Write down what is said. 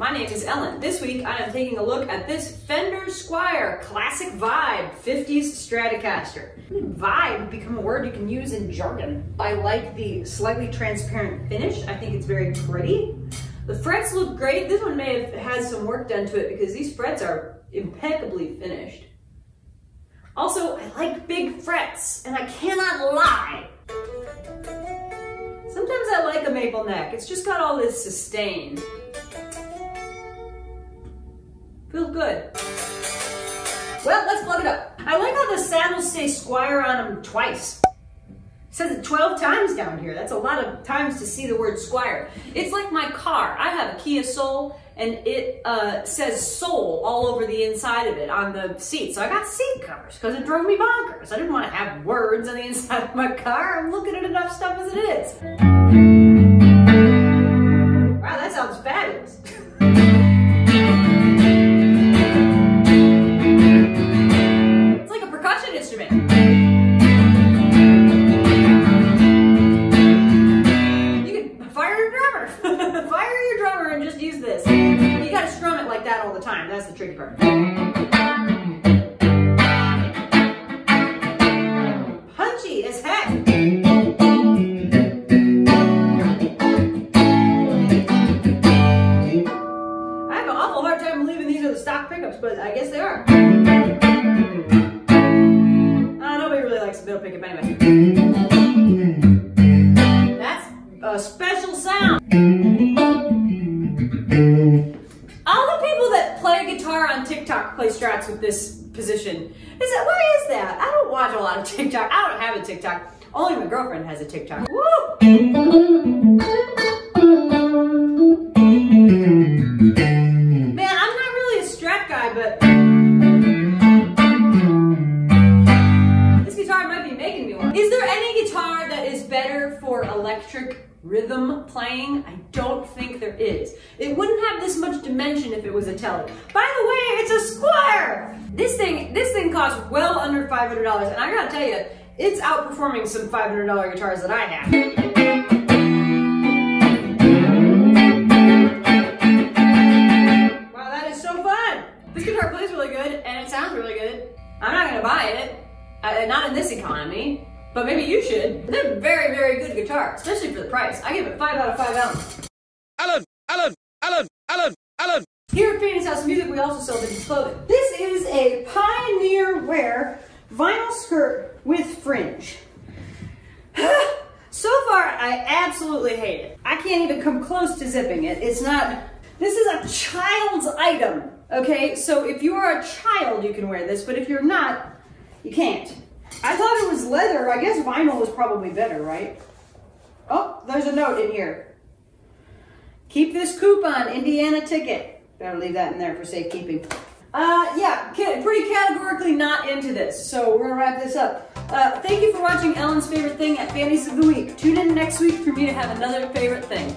My name is Ellen. This week I am taking a look at this Fender Squier Classic Vibe 50s Stratocaster. Vibe become a word you can use in jargon. I like the slightly transparent finish. I think it's very pretty. The frets look great. This one may have had some work done to it because these frets are impeccably finished. Also, I like big frets, and I cannot lie. Sometimes I like a maple neck. It's just got all this sustain. Feels good. Well, let's plug it up. I like how the saddles say Squier on them twice. It says it 12 times down here. That's a lot of times to see the word Squier. It's like my car. I have a Kia Soul and it uh, says Soul all over the inside of it on the seat. So I got seat covers because it drove me bonkers. I didn't want to have words on the inside of my car. I'm looking at enough stuff as it is. The tricky part. Punchy as heck. I have an awful hard time believing these are the stock pickups, but I guess they are. Uh, nobody really likes the middle pickup anyway. Play guitar on TikTok play strats with this position. Is that why is that? I don't watch a lot of TikTok. I don't have a TikTok. Only my girlfriend has a TikTok. Man, I'm not really a strat guy, but this guitar might be making me one. Is there guitar that is better for electric rhythm playing? I don't think there is. It wouldn't have this much dimension if it was a Tele. By the way, it's a Squier! This thing, this thing costs well under $500, and I gotta tell you, it's outperforming some $500 guitars that I have. Wow, that is so fun! This guitar plays really good, and it sounds really good. I'm not gonna buy it, uh, not in this economy, but maybe you should. They're very, very good guitar, especially for the price. I give it 5 out of 5 ounces. Alan, Alan, Alan, Alan, Alan. Here at Fanny's House Music, we also sell vintage clothing. This is a Pioneer Wear vinyl skirt with fringe. so far, I absolutely hate it. I can't even come close to zipping it. It's not, this is a child's item, okay? So if you are a child, you can wear this, but if you're not, you can't. I thought it was leather. I guess vinyl was probably better, right? Oh, there's a note in here. Keep this coupon, Indiana ticket. Better leave that in there for safekeeping. Uh, yeah, pretty categorically not into this, so we're gonna wrap this up. Uh, thank you for watching Ellen's Favorite Thing at Fanny's of the Week. Tune in next week for me to have another favorite thing.